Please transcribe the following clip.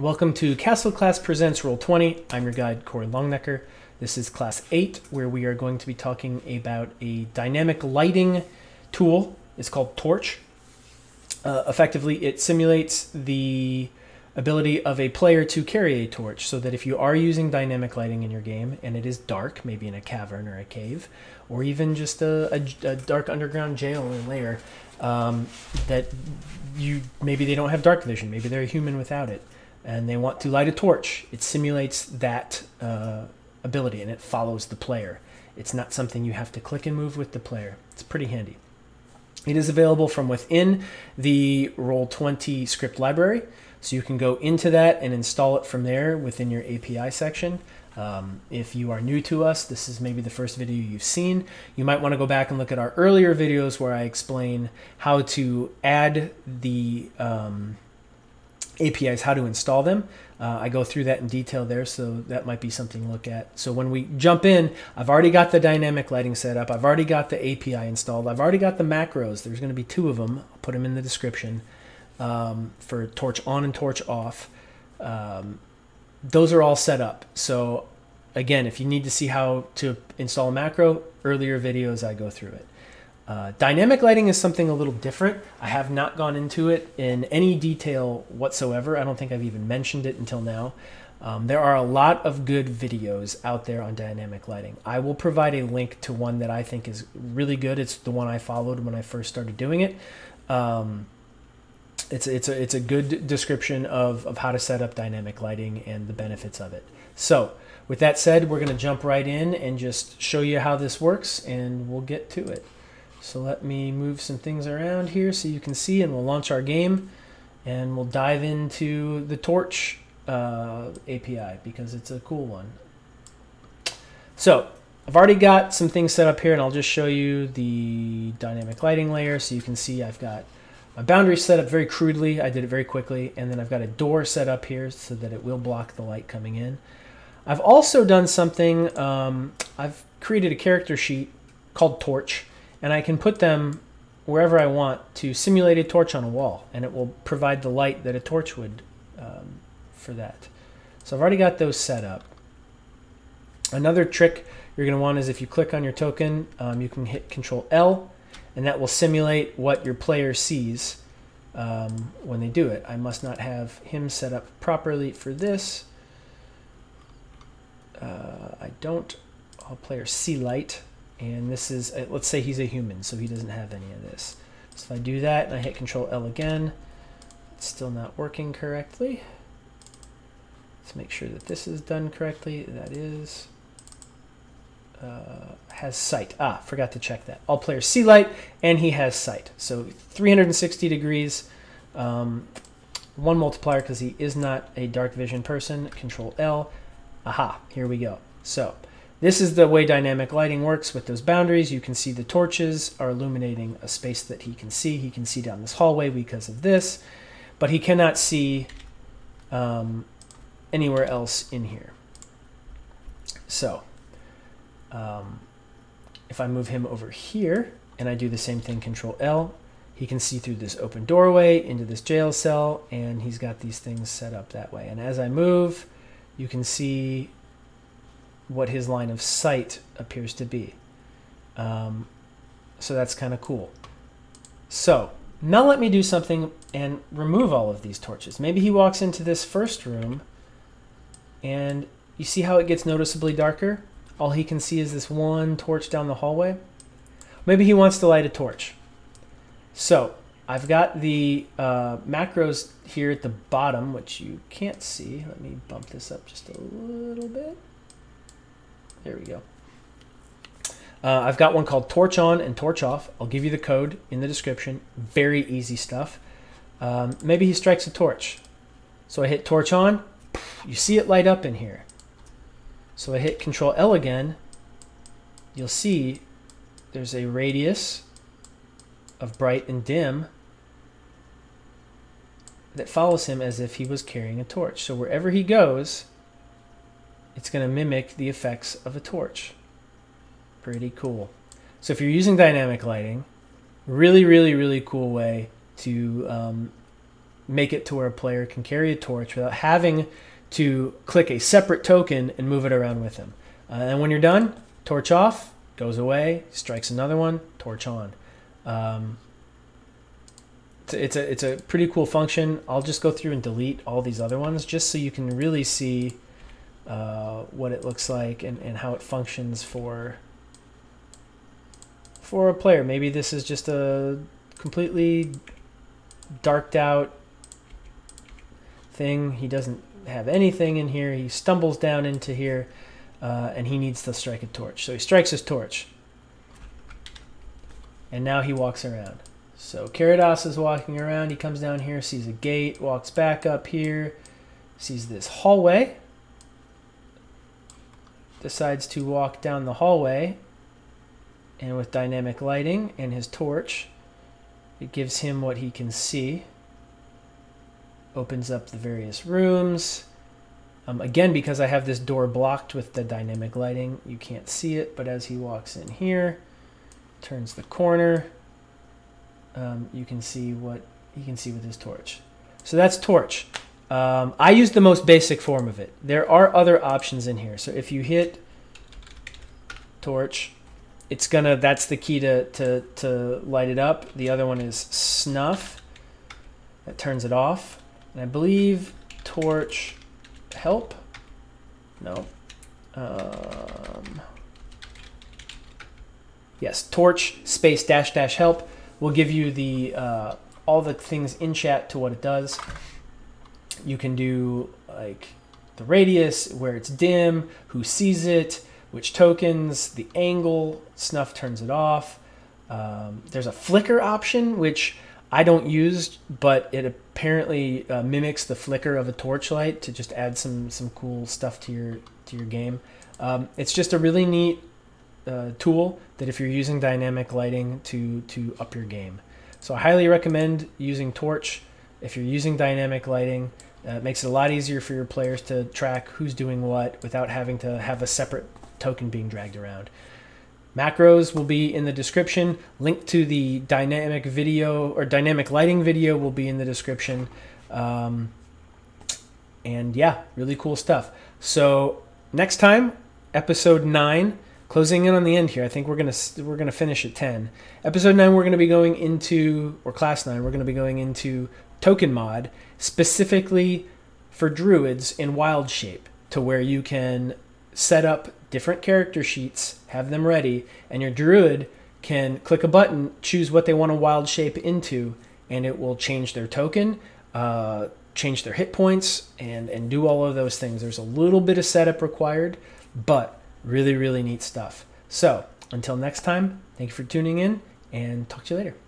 Welcome to Castle Class Presents Roll20. I'm your guide, Corey Longnecker. This is Class 8, where we are going to be talking about a dynamic lighting tool. It's called Torch. Uh, effectively, it simulates the ability of a player to carry a torch so that if you are using dynamic lighting in your game and it is dark, maybe in a cavern or a cave, or even just a, a, a dark underground jail or lair, um, that you maybe they don't have dark vision, maybe they're a human without it, and they want to light a torch. It simulates that uh, ability and it follows the player. It's not something you have to click and move with the player. It's pretty handy. It is available from within the Roll20 script library. So you can go into that and install it from there within your API section. Um, if you are new to us, this is maybe the first video you've seen. You might want to go back and look at our earlier videos where I explain how to add the um, APIs, how to install them. Uh, I go through that in detail there, so that might be something to look at. So when we jump in, I've already got the dynamic lighting set up. I've already got the API installed. I've already got the macros. There's going to be two of them. I'll put them in the description um, for torch on and torch off. Um, those are all set up. So again, if you need to see how to install a macro, earlier videos I go through it. Uh, dynamic lighting is something a little different. I have not gone into it in any detail whatsoever. I don't think I've even mentioned it until now. Um, there are a lot of good videos out there on dynamic lighting. I will provide a link to one that I think is really good. It's the one I followed when I first started doing it. Um, it's it's a it's a good description of of how to set up dynamic lighting and the benefits of it. So with that said, we're going to jump right in and just show you how this works, and we'll get to it. So let me move some things around here so you can see, and we'll launch our game, and we'll dive into the Torch uh, API because it's a cool one. So I've already got some things set up here, and I'll just show you the dynamic lighting layer so you can see I've got my boundary set up very crudely. I did it very quickly. And then I've got a door set up here so that it will block the light coming in. I've also done something, um, I've created a character sheet called Torch, and I can put them wherever I want to simulate a torch on a wall, and it will provide the light that a torch would um, for that. So I've already got those set up. Another trick you're going to want is if you click on your token, um, you can hit Control L and that will simulate what your player sees um, when they do it. I must not have him set up properly for this. Uh, I don't. All players see light, and this is, let's say he's a human, so he doesn't have any of this. So if I do that and I hit Control L again, it's still not working correctly. Let's make sure that this is done correctly. That is uh, has sight. Ah, forgot to check that. All players see light, and he has sight. So 360 degrees. Um, one multiplier because he is not a dark vision person. Control L. Aha, here we go. So this is the way dynamic lighting works with those boundaries. You can see the torches are illuminating a space that he can see. He can see down this hallway because of this, but he cannot see um, anywhere else in here. So um, if I move him over here and I do the same thing, Control L, he can see through this open doorway into this jail cell, and he's got these things set up that way. And as I move, you can see what his line of sight appears to be. Um, so that's kind of cool. So now let me do something and remove all of these torches. Maybe he walks into this first room and you see how it gets noticeably darker? all he can see is this one torch down the hallway. Maybe he wants to light a torch. So I've got the uh, macros here at the bottom, which you can't see. Let me bump this up just a little bit. There we go. Uh, I've got one called torch on and torch off. I'll give you the code in the description. Very easy stuff. Um, maybe he strikes a torch. So I hit torch on. You see it light up in here. So I hit Control L again. You'll see there's a radius of bright and dim that follows him as if he was carrying a torch. So wherever he goes, it's going to mimic the effects of a torch. Pretty cool. So if you're using dynamic lighting, really, really, really cool way to um, make it to where a player can carry a torch without having to click a separate token and move it around with them. Uh, and when you're done, torch off, goes away, strikes another one, torch on. Um, it's, a it's a pretty cool function. I'll just go through and delete all these other ones just so you can really see uh, what it looks like and, and how it functions for for a player. Maybe this is just a completely darked out thing. He doesn't have anything in here. He stumbles down into here uh, and he needs to strike a torch. So he strikes his torch. And now he walks around. So Karados is walking around. He comes down here, sees a gate, walks back up here, sees this hallway, decides to walk down the hallway, and with dynamic lighting and his torch, it gives him what he can see. Opens up the various rooms. Um, again, because I have this door blocked with the dynamic lighting, you can't see it, but as he walks in here, turns the corner, um, you can see what he can see with his torch. So that's torch. Um, I use the most basic form of it. There are other options in here. So if you hit torch, it's gonna, that's the key to, to, to light it up. The other one is snuff. That turns it off. And I believe torch help? No. Um, yes, torch space dash dash help will give you the uh, all the things in chat to what it does. You can do like the radius, where it's dim, who sees it, which tokens, the angle, snuff turns it off. Um, there's a flicker option, which I don't use, but it apparently uh, mimics the flicker of a torchlight to just add some some cool stuff to your to your game. Um, it's just a really neat uh, tool that if you're using dynamic lighting to to up your game. So I highly recommend using Torch if you're using dynamic lighting. Uh, it makes it a lot easier for your players to track who's doing what without having to have a separate token being dragged around. Macros will be in the description. Link to the dynamic video or dynamic lighting video will be in the description. Um, and yeah, really cool stuff. So next time, episode nine closing in on the end here. I think we're gonna we're gonna finish at ten. Episode nine, we're gonna be going into or class nine, we're gonna be going into token mod specifically for druids in wild shape, to where you can set up different character sheets, have them ready, and your druid can click a button, choose what they want to wild shape into, and it will change their token. Uh, change their hit points and and do all of those things there's a little bit of setup required but Really, really neat stuff. So until next time, thank you for tuning in and talk to you later.